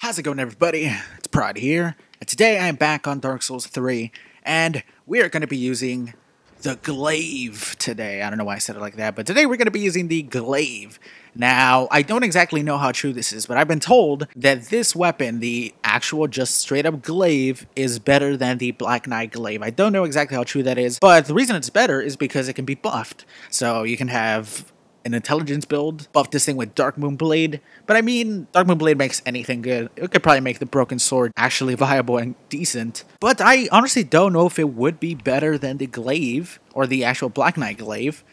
How's it going, everybody? It's Prod here, and today I am back on Dark Souls 3, and we are going to be using the Glaive today. I don't know why I said it like that, but today we're going to be using the Glaive. Now, I don't exactly know how true this is, but I've been told that this weapon, the actual just straight up Glaive, is better than the Black Knight Glaive. I don't know exactly how true that is, but the reason it's better is because it can be buffed. So you can have an intelligence build, buff this thing with Dark Moon Blade. But I mean, Dark Moon Blade makes anything good. It could probably make the Broken Sword actually viable and decent. But I honestly don't know if it would be better than the Glaive or the actual Black Knight Glaive.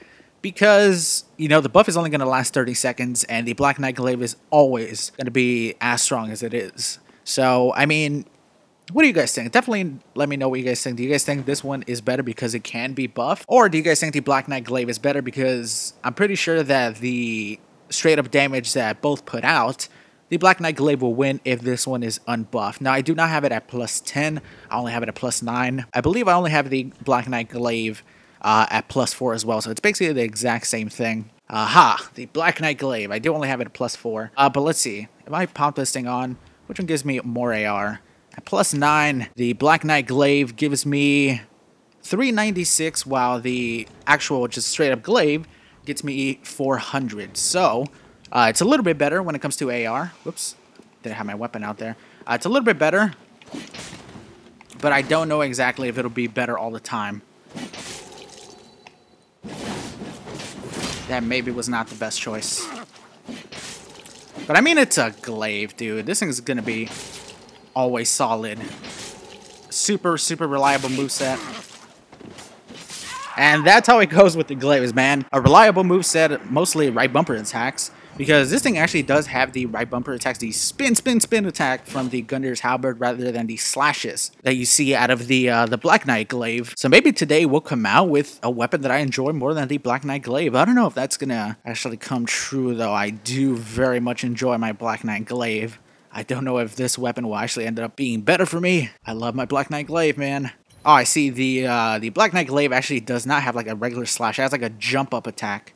Because, you know, the buff is only going to last 30 seconds, and the Black Knight Glaive is always going to be as strong as it is. So, I mean, what do you guys think? Definitely let me know what you guys think. Do you guys think this one is better because it can be buffed? Or do you guys think the Black Knight Glaive is better because I'm pretty sure that the straight up damage that both put out, the Black Knight Glaive will win if this one is unbuffed. Now, I do not have it at plus 10. I only have it at plus 9. I believe I only have the Black Knight Glaive uh, at plus 4 as well, so it's basically the exact same thing. Aha, the Black Knight Glaive. I do only have it at plus 4. Uh, but let's see. If I pop this thing on, which one gives me more AR? At plus 9, the Black Knight Glaive gives me 396, while the actual just straight up Glaive gets me 400. So, uh, it's a little bit better when it comes to AR. Whoops, didn't have my weapon out there. Uh, it's a little bit better, but I don't know exactly if it'll be better all the time. That maybe was not the best choice. But I mean, it's a glaive, dude. This thing's gonna be always solid. Super, super reliable moveset. And that's how it goes with the glaives, man. A reliable moveset, mostly right bumper attacks. Because this thing actually does have the right bumper attacks, the spin, spin, spin attack from the Gundyr's Halberd rather than the slashes that you see out of the uh, the Black Knight Glaive. So maybe today we'll come out with a weapon that I enjoy more than the Black Knight Glaive. I don't know if that's gonna actually come true though. I do very much enjoy my Black Knight Glaive. I don't know if this weapon will actually end up being better for me. I love my Black Knight Glaive, man. Oh, I see. The uh, the Black Knight Glaive actually does not have like a regular slash. It has like a jump up attack.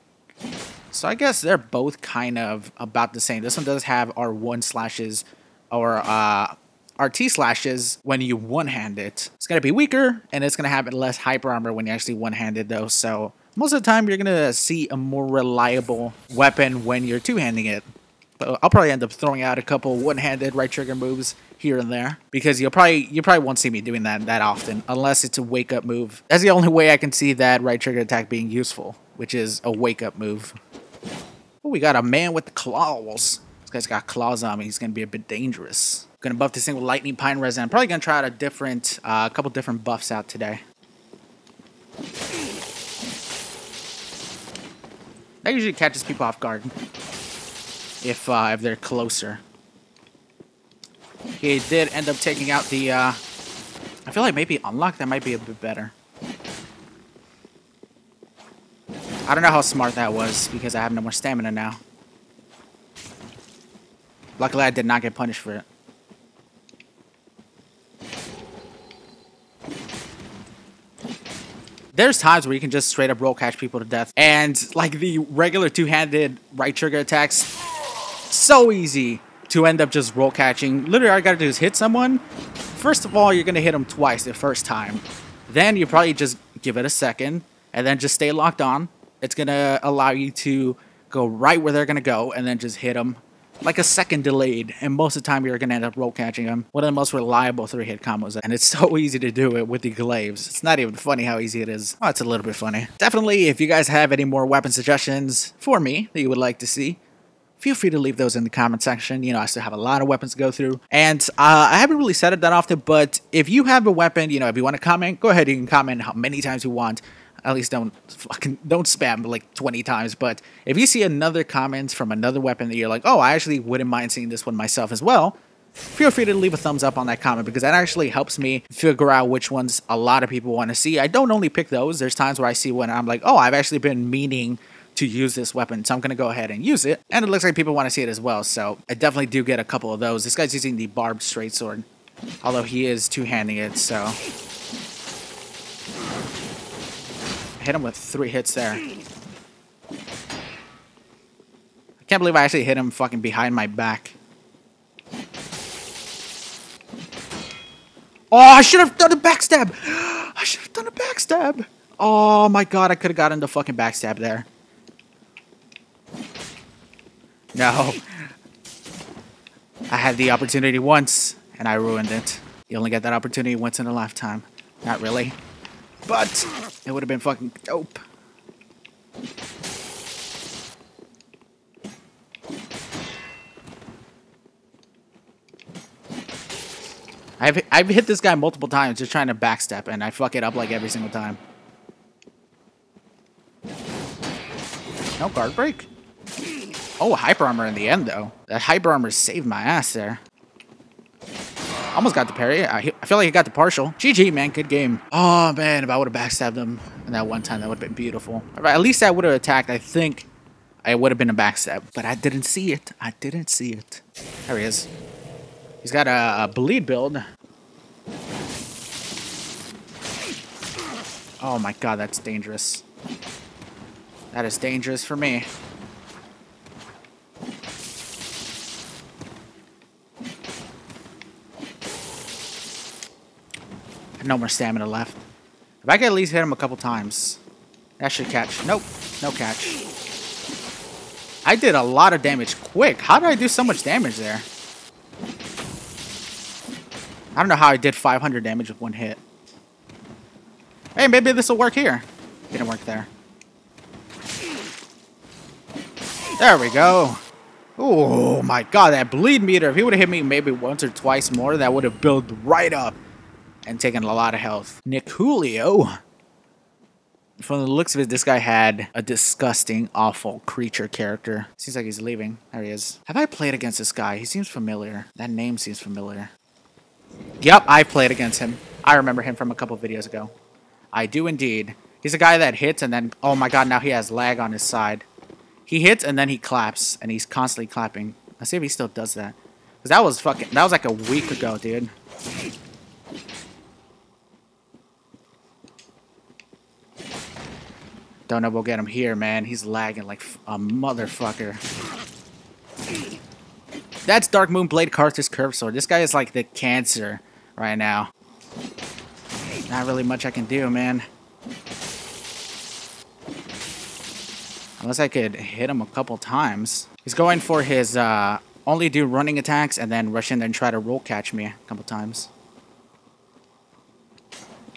So I guess they're both kind of about the same. This one does have R1 slashes or uh, RT slashes when you one-hand it. It's going to be weaker, and it's going to have less hyper armor when you actually one-handed though. So most of the time, you're going to see a more reliable weapon when you're two-handing it. I'll probably end up throwing out a couple one-handed right trigger moves here and there because you'll probably you probably won't see me doing that that often unless it's a wake up move. That's the only way I can see that right trigger attack being useful, which is a wake up move. Oh, we got a man with the claws. This guy's got claws on me. He's gonna be a bit dangerous. Gonna buff this thing with lightning pine resin. I'm probably gonna try out a different, uh, a couple different buffs out today. That usually catches people off guard if uh, if they're closer. He did end up taking out the. Uh, I feel like maybe unlock that might be a bit better. I don't know how smart that was because I have no more stamina now. Luckily, I did not get punished for it. There's times where you can just straight up roll catch people to death. And like the regular two-handed right trigger attacks, so easy to end up just roll catching. Literally, all you gotta do is hit someone. First of all, you're gonna hit them twice the first time. Then you probably just give it a second and then just stay locked on. It's gonna allow you to go right where they're gonna go and then just hit them like a second delayed. And most of the time, you're gonna end up roll catching them. One of the most reliable three hit combos, and it's so easy to do it with the glaives. It's not even funny how easy it is. Oh, it's a little bit funny. Definitely, if you guys have any more weapon suggestions for me that you would like to see, feel free to leave those in the comment section. You know, I still have a lot of weapons to go through. And uh, I haven't really said it that often, but if you have a weapon, you know, if you want to comment, go ahead. You can comment how many times you want. At least don't fucking don't spam like 20 times. But if you see another comment from another weapon that you're like, oh, I actually wouldn't mind seeing this one myself as well, feel free to leave a thumbs up on that comment because that actually helps me figure out which ones a lot of people want to see. I don't only pick those. There's times where I see one I'm like, oh, I've actually been meaning to use this weapon, so I'm going to go ahead and use it. And it looks like people want to see it as well, so I definitely do get a couple of those. This guy's using the barbed straight sword, although he is two-handing it, so... Hit him with three hits there. I can't believe I actually hit him fucking behind my back. Oh, I should have done a backstab. I should have done a backstab. Oh my god, I could have gotten the fucking backstab there. No. I had the opportunity once, and I ruined it. You only get that opportunity once in a lifetime. Not really. But, it would have been fucking dope. I've I've hit this guy multiple times just trying to backstep, and I fuck it up like every single time. No guard break. Oh, hyper armor in the end though. That hyper armor saved my ass there. Almost got the parry. I, feel like I got the partial. GG, man. Good game. Oh, man. If I would have backstabbed him in that one time, that would have been beautiful. At least I would have attacked. I think I would have been a backstab. But I didn't see it. I didn't see it. There he is. He's got a, a bleed build. Oh my god, that's dangerous. That is dangerous for me. No more stamina left. If I could at least hit him a couple times, that should catch. Nope, no catch. I did a lot of damage quick. How did I do so much damage there? I don't know how I did 500 damage with one hit. Hey, maybe this will work here. Didn't work there. There we go. Oh my god, that bleed meter. If he would have hit me maybe once or twice more, that would have built right up and taken a lot of health. Nick Julio. From the looks of it, this guy had a disgusting, awful creature character. Seems like he's leaving. There he is. Have I played against this guy? He seems familiar. That name seems familiar. Yep, I played against him. I remember him from a couple videos ago. I do indeed. He's a guy that hits and then, oh my god, now he has lag on his side. He hits and then he claps, and he's constantly clapping. Let's see if he still does that. Cause that was fucking, that was like a week ago, dude. Don't know we'll get him here, man. He's lagging like a motherfucker. That's Dark Moon Blade Carthus Curve Sword. This guy is like the cancer right now. Not really much I can do, man. Unless I could hit him a couple times. He's going for his uh, only do running attacks and then rush in there and try to roll catch me a couple times.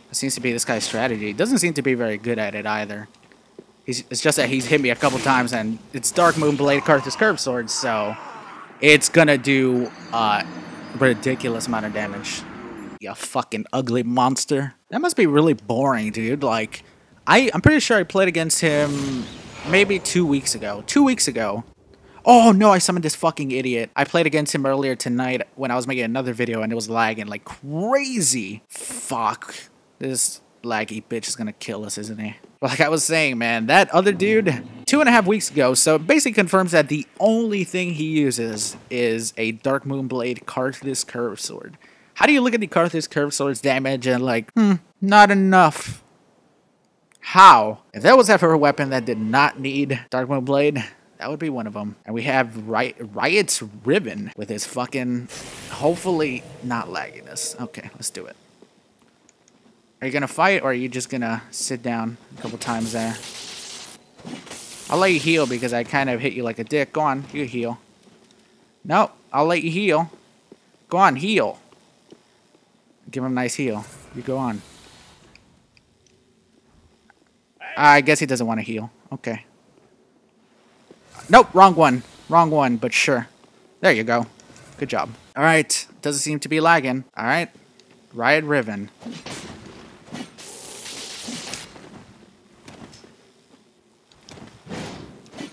That seems to be this guy's strategy. Doesn't seem to be very good at it either. He's, it's just that he's hit me a couple times and it's Dark Moon Blade Carthus Curve Sword, so it's gonna do uh, ridiculous amount of damage. You fucking ugly monster. That must be really boring, dude. Like, I, I'm pretty sure I played against him maybe two weeks ago. Two weeks ago. Oh no, I summoned this fucking idiot. I played against him earlier tonight when I was making another video and it was lagging like crazy. Fuck. This laggy bitch is gonna kill us, isn't he? like I was saying, man, that other dude, two and a half weeks ago, so it basically confirms that the only thing he uses is a Dark Moon Blade Carthus Curve Sword. How do you look at the Carthus Curve Sword's damage and like, hmm, not enough? How? If that was ever a weapon that did not need Dark Moon Blade, that would be one of them. And we have Riot, Riot's Riven with his fucking, hopefully not lagginess. Okay, let's do it. Are you gonna fight, or are you just gonna sit down a couple times there? I'll let you heal because I kind of hit you like a dick. Go on, you heal. Nope, I'll let you heal. Go on, heal. Give him a nice heal. You go on. Uh, I guess he doesn't want to heal. Okay. Nope, wrong one. Wrong one, but sure. There you go. Good job. All right, doesn't seem to be lagging. All right, Riot Riven.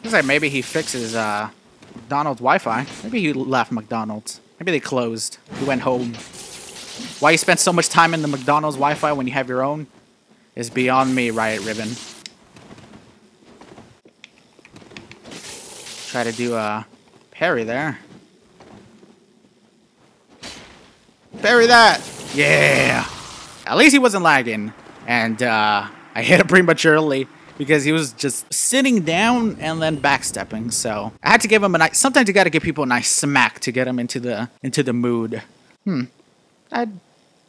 Looks like maybe he fixes uh, McDonald's Wi-Fi. Maybe he left McDonald's. Maybe they closed. He went home. Why you spend so much time in the McDonald's Wi-Fi when you have your own is beyond me, Riot Riven. Try to do a parry there. Parry that! Yeah! At least he wasn't lagging. And uh, I hit him prematurely because he was just sitting down and then backstepping. So I had to give him a nice. Sometimes you got to give people a nice smack to get them into the into the mood. Hmm. I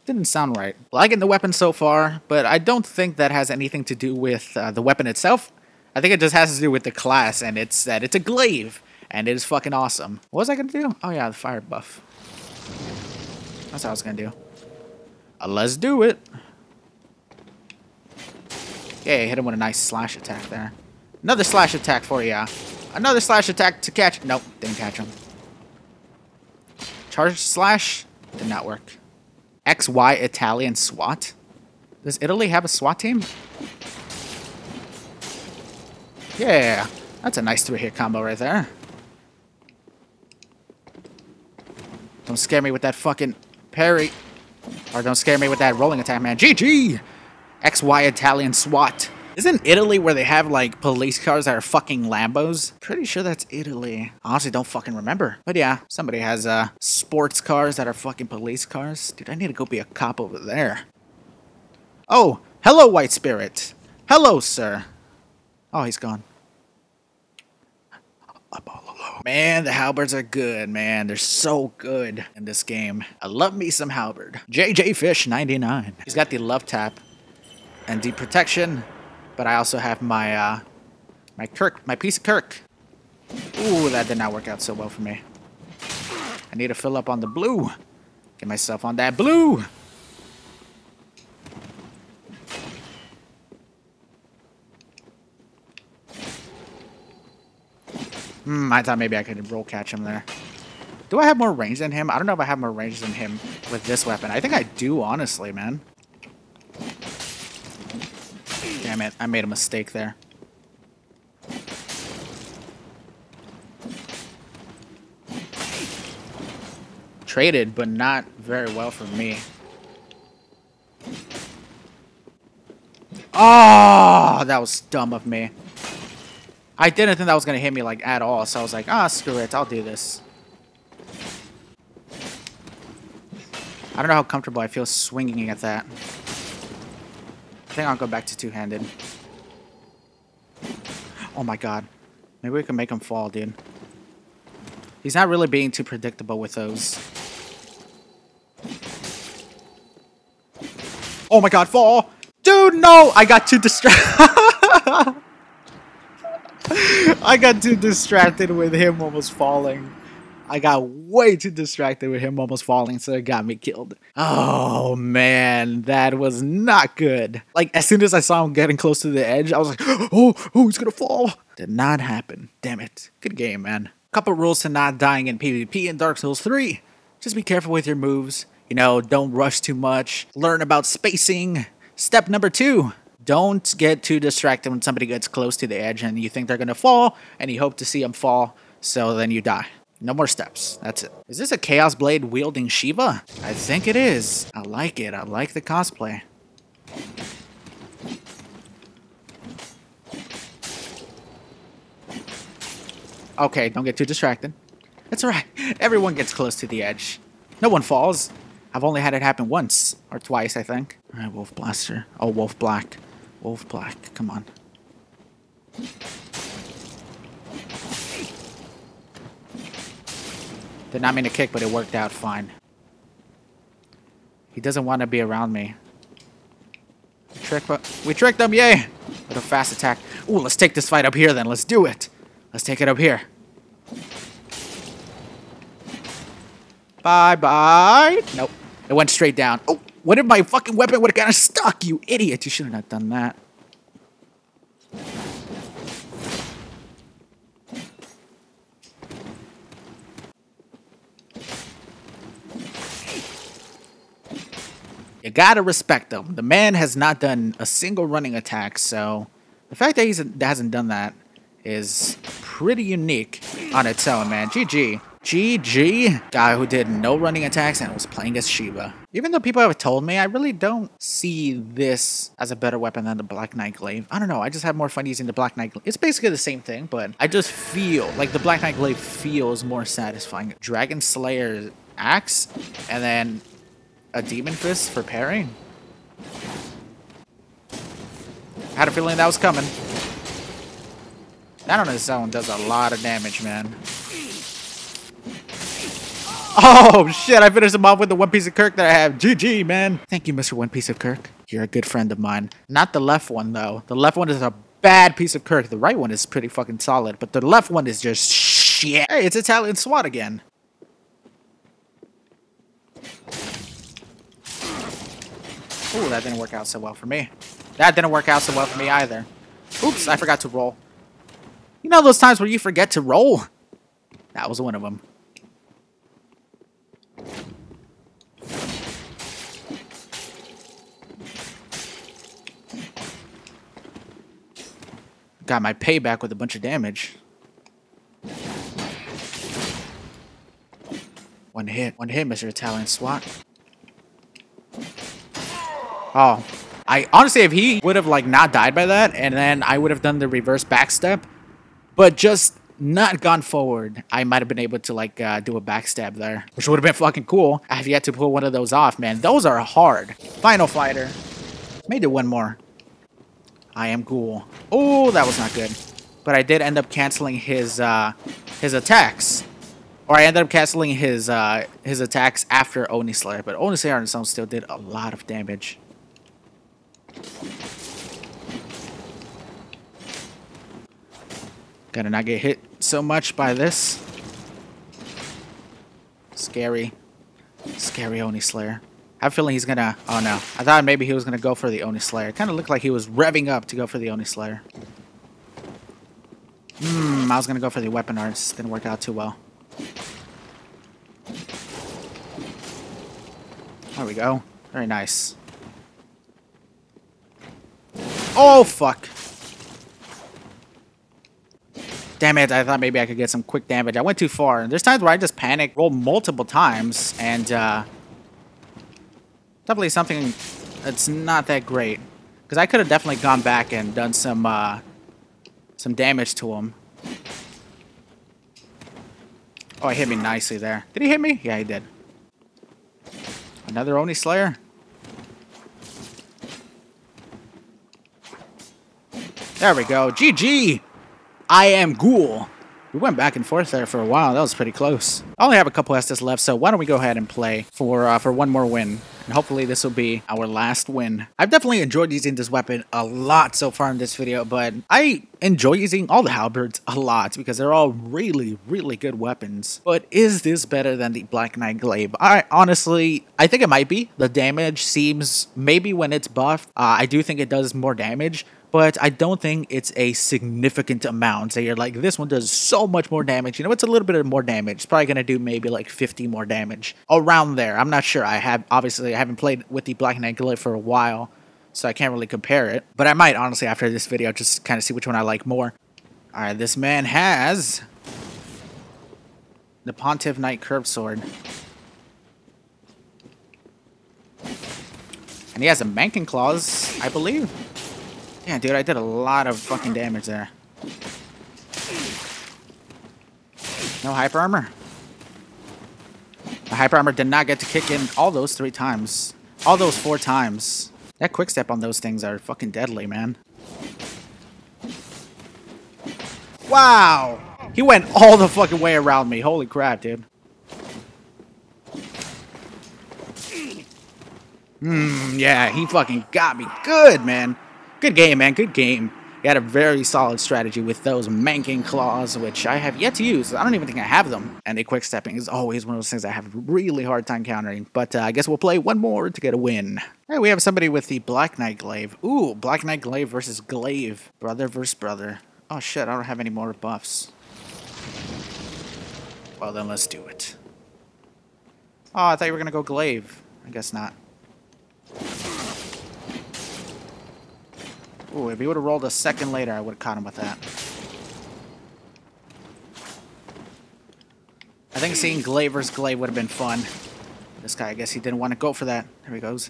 Didn't sound right. Liking the weapon so far, but I don't think that has anything to do with uh, the weapon itself. I think it just has to do with the class, and it's that it's a glaive, and it is fucking awesome. What was I gonna do? Oh yeah, the fire buff. That's what I was gonna do. Uh, let's do it. Yeah, hit him with a nice slash attack there. Another slash attack for you. Another slash attack to catch. Nope, didn't catch him. Charge slash did not work. XY Italian SWAT? Does Italy have a SWAT team? Yeah, that's a nice three-hit combo right there. Don't scare me with that fucking parry. Or don't scare me with that rolling attack, man. GG! XY Italian SWAT. Isn't Italy where they have like police cars that are fucking Lambos? Pretty sure that's Italy. Honestly, don't fucking remember. But yeah, somebody has uh sports cars that are fucking police cars. Dude, I need to go be a cop over there. Oh, hello, White Spirit. Hello, sir. Oh, he's gone. Up all alone. Man, the halberds are good, man. They're so good in this game. I love me some halberd. JJ Fish 99. He's got the love tap and deep protection, but I also have my uh, my Kirk, my piece of Kirk. Ooh, that did not work out so well for me. I need to fill up on the blue. Get myself on that blue. Hmm, I thought maybe I could roll catch him there. Do I have more range than him? I don't know if I have more range than him with this weapon. I think I do, honestly, man. Damn it, I made a mistake there. Traded, but not very well for me. Oh, that was dumb of me. I didn't think that was going to hit me like at all, so I was like, ah, screw it, I'll do this. I don't know how comfortable I feel swinging at that. I think I'll go back to two-handed. Oh my god. Maybe we can make him fall, dude. He's not really being too predictable with those. Oh my god, fall! Dude, no! I got too distracted. I got too distracted with him almost falling. I got way too distracted with him almost falling, so it got me killed. Oh man, that was not good. Like as soon as I saw him getting close to the edge, I was like, oh, oh, he's gonna fall. Did not happen. Damn it. Good game, man. Couple rules to not dying in PvP in Dark Souls 3. Just be careful with your moves. You know, don't rush too much. Learn about spacing. Step number two, don't get too distracted when somebody gets close to the edge and you think they're gonna fall and you hope to see them fall, so then you die. No more steps. That's it. Is this a Chaos Blade wielding Shiva? I think it is. I like it. I like the cosplay. Okay, don't get too distracted. That's alright. Everyone gets close to the edge. No one falls. I've only had it happen once. Or twice, I think. Alright, Wolf Blaster. Oh, Wolf Black. Wolf Black. Come on. Did not mean to kick, but it worked out fine. He doesn't want to be around me. Trick, but we tricked him, yay! With a fast attack. Ooh, let's take this fight up here then. Let's do it. Let's take it up here. Bye-bye. Nope. It went straight down. Oh, what if my fucking weapon would have gotten stuck, you idiot? You should have not done that. You gotta respect him. The man has not done a single running attack, so the fact that he hasn't done that is pretty unique on its own, man. GG. GG. Guy who did no running attacks and was playing as Shiva. Even though people have told me, I really don't see this as a better weapon than the Black Knight Glaive. I don't know, I just have more fun using the Black Knight Glaive. It's basically the same thing, but I just feel like the Black Knight Glaive feels more satisfying. Dragon Slayer axe, and then a Demon Fist for parrying? Had a feeling that was coming. That on its own does a lot of damage, man. Oh shit, I finished him off with the one piece of Kirk that I have. GG, man. Thank you, Mr. One Piece of Kirk. You're a good friend of mine. Not the left one, though. The left one is a bad piece of Kirk. The right one is pretty fucking solid, but the left one is just shit. Hey, it's Italian SWAT again. Ooh, that didn't work out so well for me. That didn't work out so well for me either. Oops, I forgot to roll. You know those times where you forget to roll? That was one of them. Got my payback with a bunch of damage. One hit. One hit, Mr. Italian SWAT. Oh. I honestly, if he would have like not died by that, and then I would have done the reverse backstep, but just not gone forward, I might have been able to like uh, do a backstab there, which would have been fucking cool. I have yet to pull one of those off, man. Those are hard. Final fighter. May do one more. I am Ghoul. Oh, that was not good. But I did end up canceling his uh, his attacks. Or I ended up canceling his uh, his attacks after Oni Slayer. But Oni Slayer its own still did a lot of damage. Gotta not get hit so much by this. Scary. Scary Oni Slayer. I have a feeling he's gonna... Oh no. I thought maybe he was gonna go for the Oni Slayer. Kind of looked like he was revving up to go for the Oni Slayer. Hmm, I was gonna go for the weapon arts. Didn't work out too well. There we go. Very nice. Oh, fuck. Damn it, I thought maybe I could get some quick damage. I went too far. There's times where I just panic, roll multiple times, and, uh... Definitely something that's not that great. Because I could have definitely gone back and done some, uh... Some damage to him. Oh, he hit me nicely there. Did he hit me? Yeah, he did. Another Oni Slayer? There we go. GG! I am Ghoul. We went back and forth there for a while. That was pretty close. I only have a couple Estus left, so why don't we go ahead and play for uh, for one more win. And hopefully this will be our last win. I've definitely enjoyed using this weapon a lot so far in this video, but I enjoy using all the halberds a lot because they're all really, really good weapons. But is this better than the Black Knight Glaive? I honestly, I think it might be. The damage seems, maybe when it's buffed, uh, I do think it does more damage, but I don't think it's a significant amount. So you're like, this one does so much more damage. You know, it's a little bit more damage. It's probably going to do maybe like 50 more damage around there. I'm not sure. I have, obviously, I haven't played with the Black Knight Glaive for a while, so I can't really compare it. But I might, honestly, after this video, just kind of see which one I like more. All right, this man has the Pontiff Knight Curved Sword. And he has a Manikin Claws, I believe. Yeah, dude, I did a lot of fucking damage there. No hyper armor. The hyper armor did not get to kick in all those three times. All those four times. That quick step on those things are fucking deadly, man. Wow! He went all the fucking way around me. Holy crap, dude. Hmm, yeah, he fucking got me good, man. Good game, man. Good game. He had a very solid strategy with those Manikin claws, which I have yet to use. I don't even think I have them. And the quick stepping is always one of those things I have a really hard time countering. But uh, I guess we'll play one more to get a win. Right, we have somebody with the Black Knight Glaive. Ooh, Black Knight Glaive versus Glaive. Brother versus brother. Oh shit, I don't have any more buffs. Well, then let's do it. Oh, I thought you were going to go Glaive. I guess not. Ooh, if he would have rolled a second later, I would have caught him with that. I think seeing Glaver's Glaive would have been fun. This guy, I guess he didn't want to go for that. There he goes.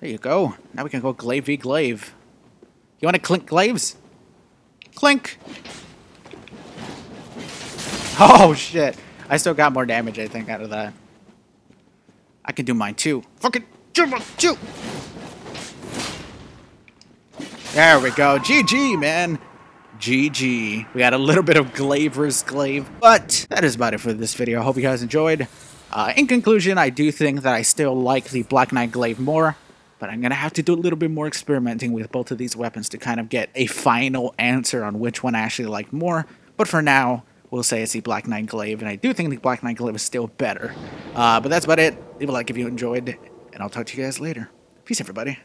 There you go. Now we can go Glaive v Glaive. You want to clink Glaives? Clink! Oh, shit. I still got more damage, I think, out of that. I can do mine, too. Fucking do mine, too! There we go. GG, man. GG. We got a little bit of Glaver's Glaive, but that is about it for this video. I hope you guys enjoyed. Uh, in conclusion, I do think that I still like the Black Knight Glaive more, but I'm going to have to do a little bit more experimenting with both of these weapons to kind of get a final answer on which one I actually like more. But for now, we'll say it's the Black Knight Glaive, and I do think the Black Knight Glaive is still better. Uh, but that's about it. Leave a like if you enjoyed, and I'll talk to you guys later. Peace, everybody.